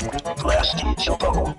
Glass teeth, Joe.